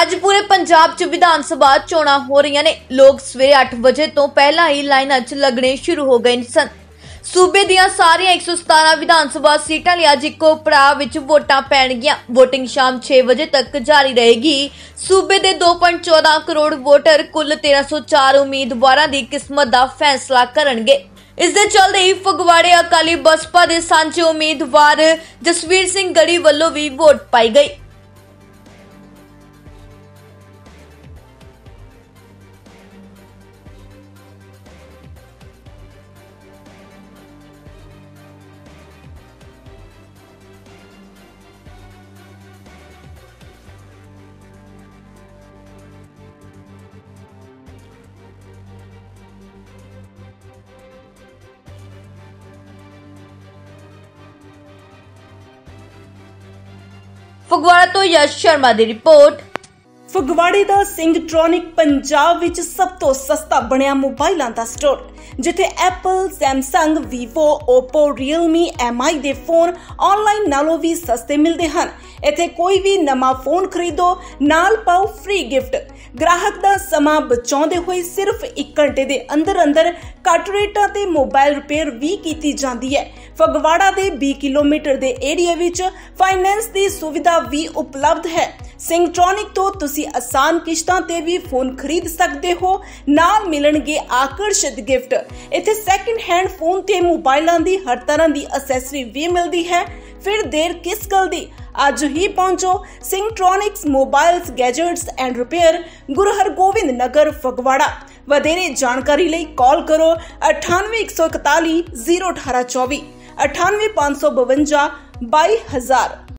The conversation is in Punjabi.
ਅੱਜ ਪੂਰੇ ਪੰਜਾਬ 'ਚ ਵਿਧਾਨ ਸਭਾ ਚੋਣਾਂ ਹੋ ਰਹੀਆਂ ਨੇ। ਲੋਕ ਸਵੇਰੇ 8 ਵਜੇ ਤੋਂ ਪਹਿਲਾਂ ਹੀ ਲਾਈਨਾਂ 'ਚ ਲੱਗਣੇ ਸ਼ੁਰੂ ਹੋ ਗਏ ਸਨ। ਸੂਬੇ ਦੀਆਂ ਸਾਰੀਆਂ 117 ਵਿਧਾਨ ਸਭਾ ਸੀਟਾਂ ਲਈ ਅੱਜ ਇੱਕੋ ਪੜਾਅ ਵਿੱਚ ਵੋਟਾਂ ਪੈਣਗੀਆਂ। VOTING ਸ਼ਾਮ 6 ਵਜੇ ਤੱਕ ਜਾਰੀ ਰਹੇਗੀ। ਸੂਬੇ ਦੇ 2.14 ਕਰੋੜ ਵੋਟਰ ਕੁੱਲ 1304 ਉਮੀਦਵਾਰਾਂ ਦੀ ਕਿਸਮਤ ਦਾ ਫੈਸਲਾ ਕਰਨਗੇ। ਇਸ ਦੇ ਚੱਲਦੇ ਹੀ ਫਗਵਾੜੇ ਅਕਾਲੀ ਬਸਪਾ ਦੇ ਸਾਂਝੇ ਉਮੀਦਵਾਰ ਜਸਵੀਰ ਸਿੰਘ ਗੜੀ ਵੱਲੋਂ ਵੀ ਵੋਟ ਪਾਈ ਗਈ। ਫਗਵਾੜਾ ਤੋਂ ਯਸ਼ ਸ਼ਰਮਾ ਦੀ ਰਿਪੋਰਟ ਫਗਵਾੜੇ ਦਾ ਸਿੰਘਟ੍ਰੋਨਿਕ ਪੰਜਾਬ ਵਿੱਚ ਸਭ ਤੋਂ ਸਸਤਾ ਬਣਿਆ ਮੋਬਾਈਲਾਂ ਦਾ ਸਟੋਰ ਜਿੱਥੇ Apple, Samsung, Vivo, Oppo, Realme, MI ਦੇ ਫੋਨ ਆਨਲਾਈਨ ਨਾਲੋਂ ਵੀ ਸਸਤੇ ਮਿਲਦੇ ਹਨ। ਇੱਥੇ ਕੋਈ ਵੀ ਨਵਾਂ ਫੋਨ ਖਰੀਦੋ ਨਾਲ ਪਾਓ ਫ੍ਰੀ ਗਿਫਟ ਗ੍ਰਾਹਕ ਦਾ ਸਮਾਂ ਬਚਾਉਂਦੇ ਹੋਏ ਸਿਰਫ 1 ਘੰਟੇ ਦੇ ਅੰਦਰ ਅੰਦਰ ਘੱਟ ਰੇਟਾਂ ਤੇ ਮੋਬਾਈਲ ਰਿਪੇਅਰ ਵੀ ਕੀਤੀ ਜਾਂਦੀ ਹੈ। ਫਗਵਾੜਾ ਦੇ 20 ਕਿਲੋਮੀਟਰ ਦੇ ਏਰੀਆ ਵਿੱਚ ਫਾਈਨੈਂਸ ਦੀ ਸੁਵਿਧਾ ਵੀ ਉਪਲਬਧ ਹੈ। ਸਿੰਗਟ੍ਰੋਨਿਕ ਤੋਂ ਤੁਸੀਂ ਆਸਾਨ ਕਿਸ਼ਤਾਂ ਤੇ ਵੀ ਫੋਨ ਖਰੀਦ ਸਕਦੇ ਹੋ। ਨਾਲ ਮਿਲਣਗੇ ਆਕਰਸ਼ਿਤ ਗਿਫਟ ਇੱਥੇ ਸੈਕਿੰਡ ਹੈਂਡ ਫੋਨ ਤੇ ਮੋਬਾਈਲਾਂ ਦੀ ਹਰ ਤਰ੍ਹਾਂ ਦੀ ਅਸੈਸਰੀ ਵੀ ਮਿਲਦੀ ਹੈ। ਫਿਰ ਦੇਰ ਕਿਸ ਗੱਲ ਦੀ? ਅੱਜ ਹੀ ਪਹੁੰਚੋ Singtronics mobiles gadgets and repair Guru Hargobind Nagar, Phagwara. ਵਧੇਰੇ ਜਾਣਕਾਰੀ ਲਈ ਕਾਲ ਕਰੋ 98141 01824 98552 22000